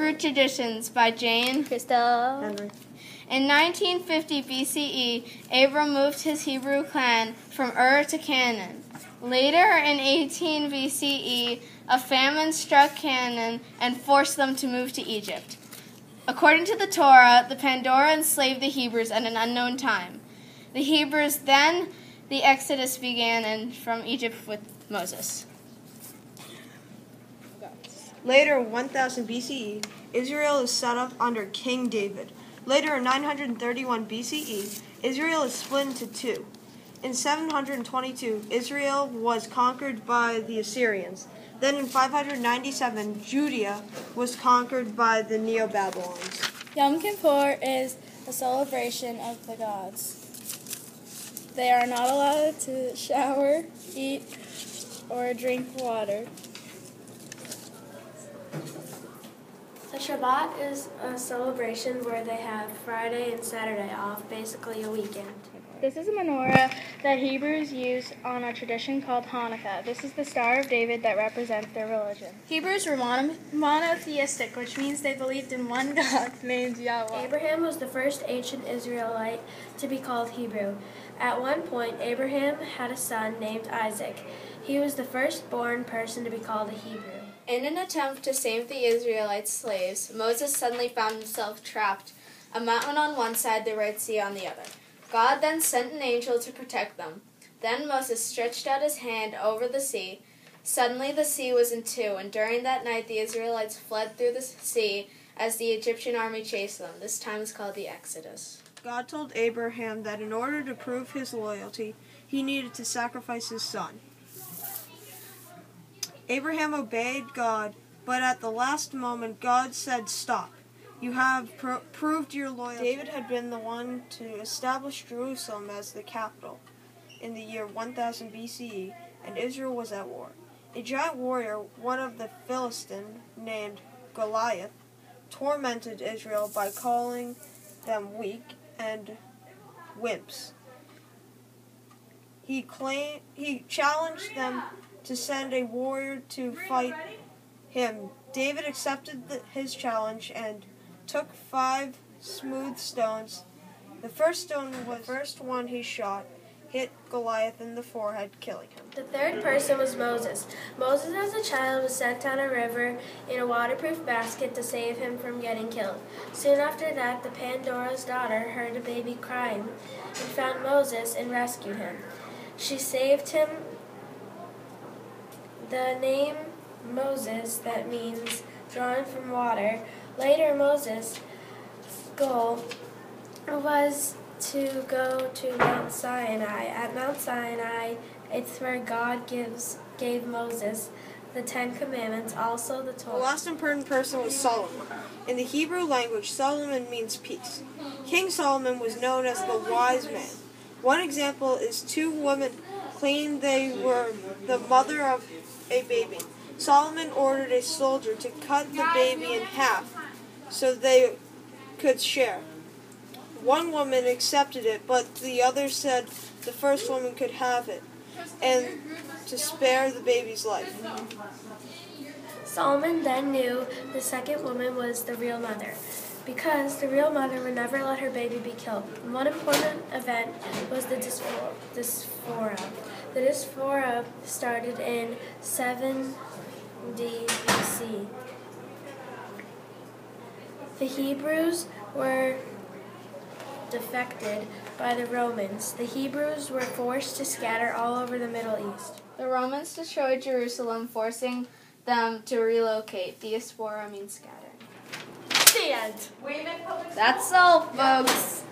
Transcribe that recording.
Hebrew Traditions by Jane Crystal. Henry. In 1950 BCE, Abram moved his Hebrew clan from Ur to Canaan. Later in 18 BCE, a famine struck Canaan and forced them to move to Egypt. According to the Torah, the Pandora enslaved the Hebrews at an unknown time. The Hebrews then, the Exodus began and from Egypt with Moses. Later, 1000 BCE, Israel is set up under King David. Later, in 931 BCE, Israel is split into two. In 722, Israel was conquered by the Assyrians. Then in 597, Judea was conquered by the Neo Babylons. Yom Kippur is a celebration of the gods. They are not allowed to shower, eat, or drink water. Shabbat is a celebration where they have Friday and Saturday off, basically a weekend. This is a menorah that Hebrews use on a tradition called Hanukkah. This is the Star of David that represents their religion. Hebrews were mono- monotheistic, which means they believed in one God named Yahweh. Abraham was the first ancient Israelite to be called Hebrew. At one point, Abraham had a son named Isaac. He was the firstborn person to be called a Hebrew. In an attempt to save the Israelite slaves, Moses suddenly found himself trapped, a mountain on one side, the Red Sea on the other. God then sent an angel to protect them. Then Moses stretched out his hand over the sea. Suddenly the sea was in two, and during that night the Israelites fled through the sea as the Egyptian army chased them. This time is called the Exodus. God told Abraham that in order to prove his loyalty, he needed to sacrifice his son. Abraham obeyed God, but at the last moment, God said, Stop. You have pro- proved your loyalty. David had been the one to establish Jerusalem as the capital in the year 1000 BCE, and Israel was at war. A giant warrior, one of the Philistine, named Goliath, tormented Israel by calling them weak and wimps. He claimed he challenged them to send a warrior to fight him. David accepted the, his challenge and took five smooth stones. The first stone was the first one he shot, hit Goliath in the forehead, killing him. The third person was Moses. Moses, as a child, was sent down a river in a waterproof basket to save him from getting killed. Soon after that, the Pandora's daughter heard a baby crying and found Moses and rescued him. She saved him. The name Moses, that means drawn from water. Later, Moses' goal was to go to Mount Sinai. At Mount Sinai, it's where God gives gave Moses the Ten Commandments, also the Torah. The last important person was Solomon. In the Hebrew language, Solomon means peace. King Solomon was known as the wise man. One example is two women claimed they were the mother of a baby. Solomon ordered a soldier to cut the baby in half so they could share. One woman accepted it, but the other said the first woman could have it and to spare the baby's life. Solomon then knew the second woman was the real mother, because the real mother would never let her baby be killed. One important event was the dyspho- dysphoria. The dysphoria started in 7 BC. The Hebrews were defected by the Romans. The Hebrews were forced to scatter all over the Middle East. The Romans destroyed Jerusalem, forcing them to relocate. Diaspora means scattering. The end. That's all, folks.